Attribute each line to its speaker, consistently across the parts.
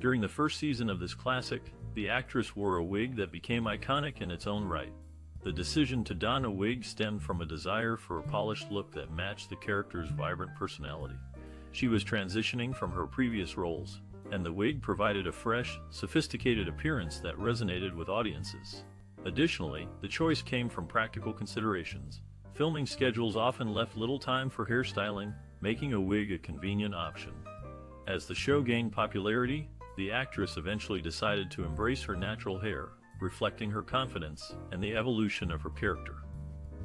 Speaker 1: During the first season of this classic, the actress wore a wig that became iconic in its own right. The decision to don a wig stemmed from a desire for a polished look that matched the character's vibrant personality. She was transitioning from her previous roles, and the wig provided a fresh, sophisticated appearance that resonated with audiences. Additionally, the choice came from practical considerations. Filming schedules often left little time for hairstyling, making a wig a convenient option. As the show gained popularity, the actress eventually decided to embrace her natural hair, reflecting her confidence and the evolution of her character.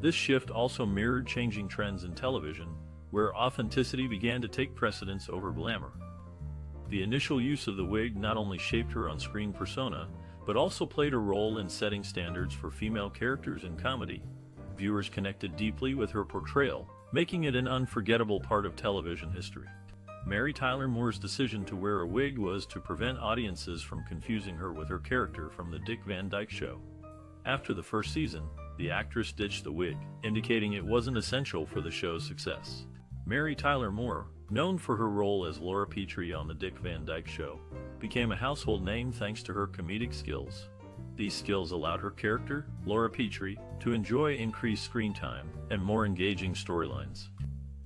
Speaker 1: This shift also mirrored changing trends in television, where authenticity began to take precedence over glamour. The initial use of the wig not only shaped her on-screen persona, but also played a role in setting standards for female characters in comedy. Viewers connected deeply with her portrayal, making it an unforgettable part of television history. Mary Tyler Moore's decision to wear a wig was to prevent audiences from confusing her with her character from The Dick Van Dyke Show. After the first season, the actress ditched the wig, indicating it wasn't essential for the show's success. Mary Tyler Moore, known for her role as Laura Petrie on The Dick Van Dyke Show, became a household name thanks to her comedic skills. These skills allowed her character, Laura Petrie, to enjoy increased screen time and more engaging storylines.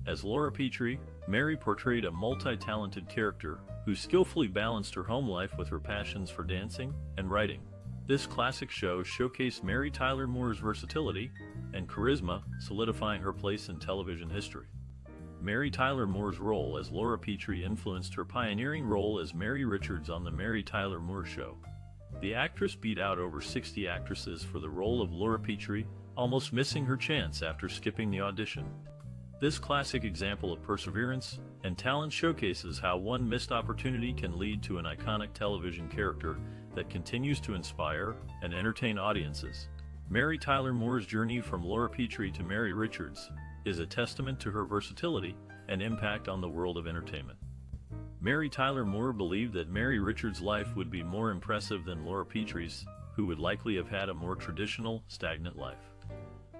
Speaker 1: As Laura Petrie, Mary portrayed a multi-talented character who skillfully balanced her home life with her passions for dancing and writing. This classic show showcased Mary Tyler Moore's versatility and charisma, solidifying her place in television history. Mary Tyler Moore's role as Laura Petrie influenced her pioneering role as Mary Richards on The Mary Tyler Moore Show. The actress beat out over 60 actresses for the role of Laura Petrie, almost missing her chance after skipping the audition. This classic example of perseverance and talent showcases how one missed opportunity can lead to an iconic television character that continues to inspire and entertain audiences. Mary Tyler Moore's journey from Laura Petrie to Mary Richards is a testament to her versatility and impact on the world of entertainment. Mary Tyler Moore believed that Mary Richards' life would be more impressive than Laura Petrie's, who would likely have had a more traditional, stagnant life.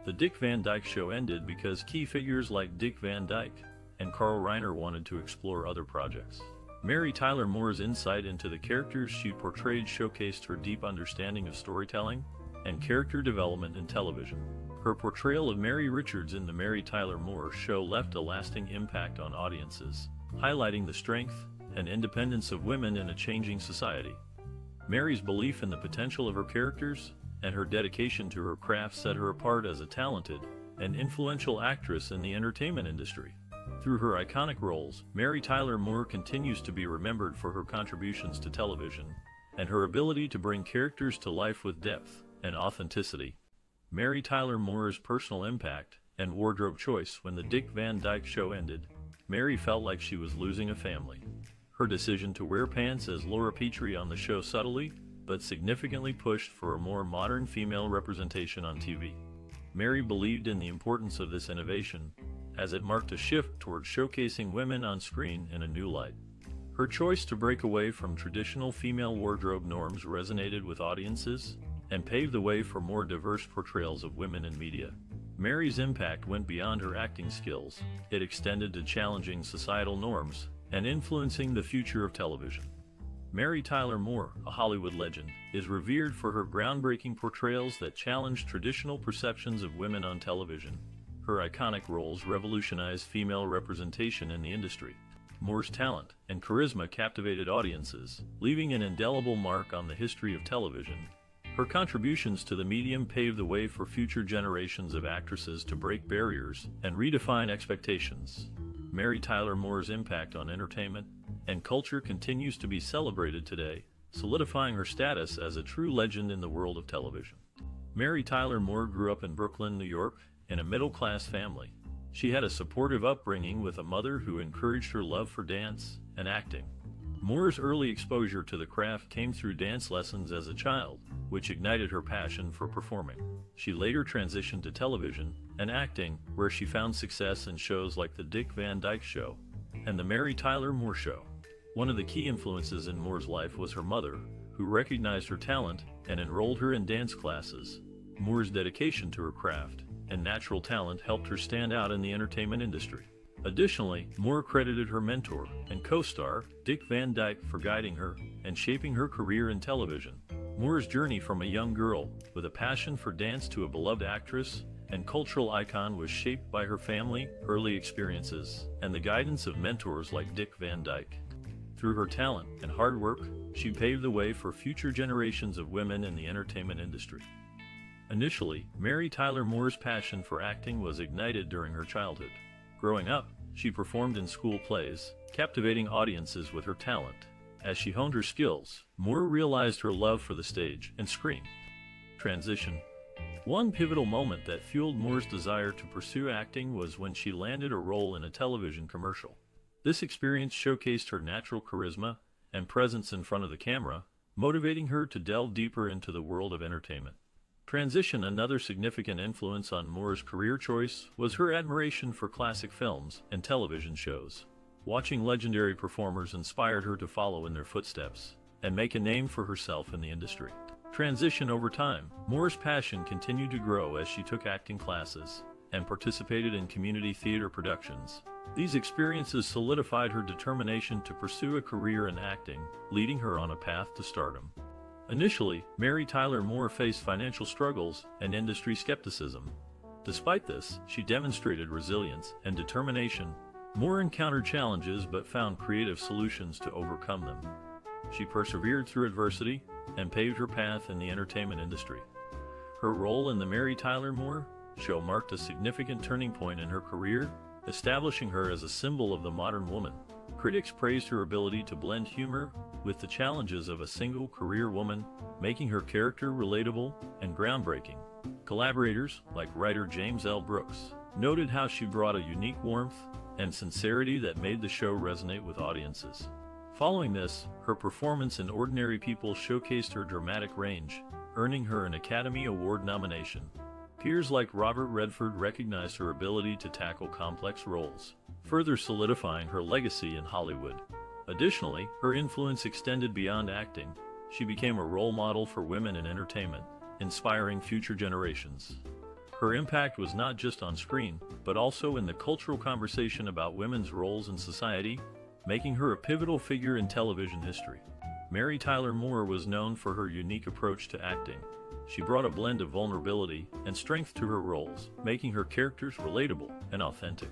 Speaker 1: The Dick Van Dyke Show ended because key figures like Dick Van Dyke and Carl Reiner wanted to explore other projects. Mary Tyler Moore's insight into the characters she portrayed showcased her deep understanding of storytelling and character development in television. Her portrayal of Mary Richards in the Mary Tyler Moore show left a lasting impact on audiences, highlighting the strength and independence of women in a changing society. Mary's belief in the potential of her characters and her dedication to her craft set her apart as a talented and influential actress in the entertainment industry. Through her iconic roles, Mary Tyler Moore continues to be remembered for her contributions to television and her ability to bring characters to life with depth and authenticity. Mary Tyler Moore's personal impact and wardrobe choice when the Dick Van Dyke show ended, Mary felt like she was losing a family. Her decision to wear pants as Laura Petrie on the show subtly, but significantly pushed for a more modern female representation on TV. Mary believed in the importance of this innovation, as it marked a shift toward showcasing women on screen in a new light. Her choice to break away from traditional female wardrobe norms resonated with audiences and paved the way for more diverse portrayals of women in media. Mary's impact went beyond her acting skills. It extended to challenging societal norms and influencing the future of television. Mary Tyler Moore, a Hollywood legend, is revered for her groundbreaking portrayals that challenge traditional perceptions of women on television. Her iconic roles revolutionized female representation in the industry. Moore's talent and charisma captivated audiences, leaving an indelible mark on the history of television her contributions to the medium paved the way for future generations of actresses to break barriers and redefine expectations. Mary Tyler Moore's impact on entertainment and culture continues to be celebrated today, solidifying her status as a true legend in the world of television. Mary Tyler Moore grew up in Brooklyn, New York, in a middle-class family. She had a supportive upbringing with a mother who encouraged her love for dance and acting. Moore's early exposure to the craft came through dance lessons as a child, which ignited her passion for performing. She later transitioned to television and acting, where she found success in shows like The Dick Van Dyke Show and The Mary Tyler Moore Show. One of the key influences in Moore's life was her mother, who recognized her talent and enrolled her in dance classes. Moore's dedication to her craft and natural talent helped her stand out in the entertainment industry. Additionally, Moore credited her mentor and co-star, Dick Van Dyke, for guiding her and shaping her career in television. Moore's journey from a young girl with a passion for dance to a beloved actress and cultural icon was shaped by her family, early experiences, and the guidance of mentors like Dick Van Dyke. Through her talent and hard work, she paved the way for future generations of women in the entertainment industry. Initially, Mary Tyler Moore's passion for acting was ignited during her childhood. Growing up, she performed in school plays, captivating audiences with her talent. As she honed her skills, Moore realized her love for the stage and screen. Transition One pivotal moment that fueled Moore's desire to pursue acting was when she landed a role in a television commercial. This experience showcased her natural charisma and presence in front of the camera, motivating her to delve deeper into the world of entertainment. Transition Another significant influence on Moore's career choice was her admiration for classic films and television shows. Watching legendary performers inspired her to follow in their footsteps and make a name for herself in the industry. Transition over time, Moore's passion continued to grow as she took acting classes and participated in community theater productions. These experiences solidified her determination to pursue a career in acting, leading her on a path to stardom. Initially, Mary Tyler Moore faced financial struggles and industry skepticism. Despite this, she demonstrated resilience and determination. Moore encountered challenges but found creative solutions to overcome them. She persevered through adversity and paved her path in the entertainment industry. Her role in the Mary Tyler Moore show marked a significant turning point in her career, establishing her as a symbol of the modern woman. Critics praised her ability to blend humor with the challenges of a single career woman, making her character relatable and groundbreaking. Collaborators, like writer James L. Brooks, noted how she brought a unique warmth and sincerity that made the show resonate with audiences. Following this, her performance in Ordinary People showcased her dramatic range, earning her an Academy Award nomination. Peers like Robert Redford recognized her ability to tackle complex roles, further solidifying her legacy in Hollywood. Additionally, her influence extended beyond acting. She became a role model for women in entertainment, inspiring future generations. Her impact was not just on screen, but also in the cultural conversation about women's roles in society, making her a pivotal figure in television history. Mary Tyler Moore was known for her unique approach to acting. She brought a blend of vulnerability and strength to her roles, making her characters relatable and authentic.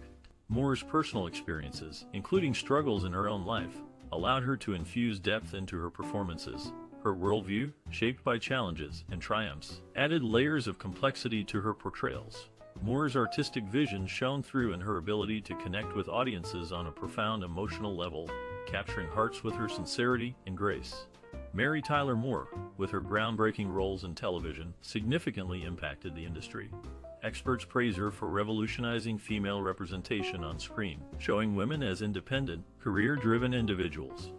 Speaker 1: Moore's personal experiences, including struggles in her own life, allowed her to infuse depth into her performances. Her worldview, shaped by challenges and triumphs, added layers of complexity to her portrayals. Moore's artistic vision shone through in her ability to connect with audiences on a profound emotional level, capturing hearts with her sincerity and grace. Mary Tyler Moore, with her groundbreaking roles in television, significantly impacted the industry. Experts praise her for revolutionizing female representation on screen, showing women as independent, career-driven individuals.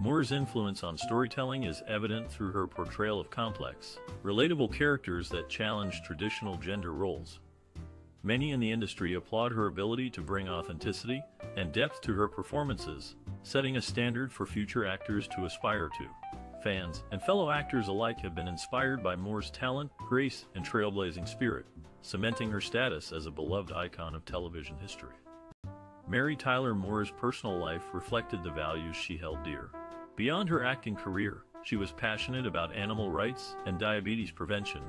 Speaker 1: Moore's influence on storytelling is evident through her portrayal of complex, relatable characters that challenge traditional gender roles. Many in the industry applaud her ability to bring authenticity and depth to her performances, setting a standard for future actors to aspire to. Fans and fellow actors alike have been inspired by Moore's talent, grace, and trailblazing spirit cementing her status as a beloved icon of television history. Mary Tyler Moore's personal life reflected the values she held dear. Beyond her acting career, she was passionate about animal rights and diabetes prevention.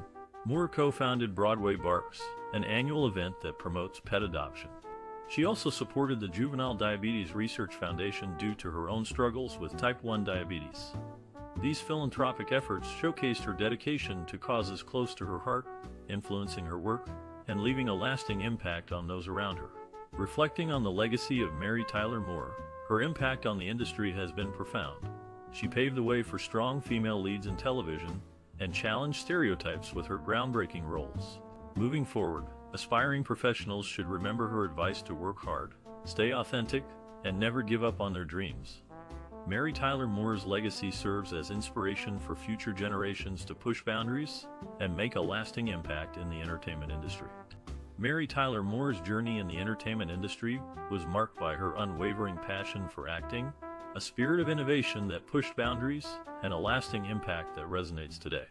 Speaker 1: Moore co-founded Broadway Barks, an annual event that promotes pet adoption. She also supported the Juvenile Diabetes Research Foundation due to her own struggles with type 1 diabetes. These philanthropic efforts showcased her dedication to causes close to her heart, influencing her work and leaving a lasting impact on those around her. Reflecting on the legacy of Mary Tyler Moore, her impact on the industry has been profound. She paved the way for strong female leads in television and challenged stereotypes with her groundbreaking roles. Moving forward, aspiring professionals should remember her advice to work hard, stay authentic, and never give up on their dreams. Mary Tyler Moore's legacy serves as inspiration for future generations to push boundaries and make a lasting impact in the entertainment industry. Mary Tyler Moore's journey in the entertainment industry was marked by her unwavering passion for acting, a spirit of innovation that pushed boundaries, and a lasting impact that resonates today.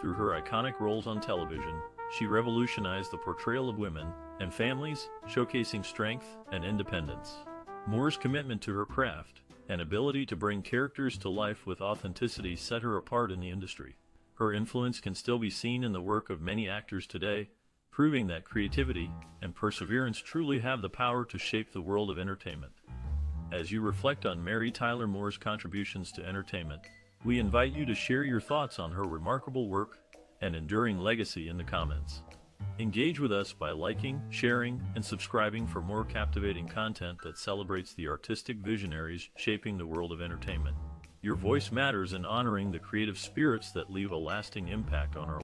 Speaker 1: Through her iconic roles on television, she revolutionized the portrayal of women and families, showcasing strength and independence. Moore's commitment to her craft and ability to bring characters to life with authenticity set her apart in the industry. Her influence can still be seen in the work of many actors today, proving that creativity and perseverance truly have the power to shape the world of entertainment. As you reflect on Mary Tyler Moore's contributions to entertainment, we invite you to share your thoughts on her remarkable work and enduring legacy in the comments. Engage with us by liking, sharing, and subscribing for more captivating content that celebrates the artistic visionaries shaping the world of entertainment. Your voice matters in honoring the creative spirits that leave a lasting impact on our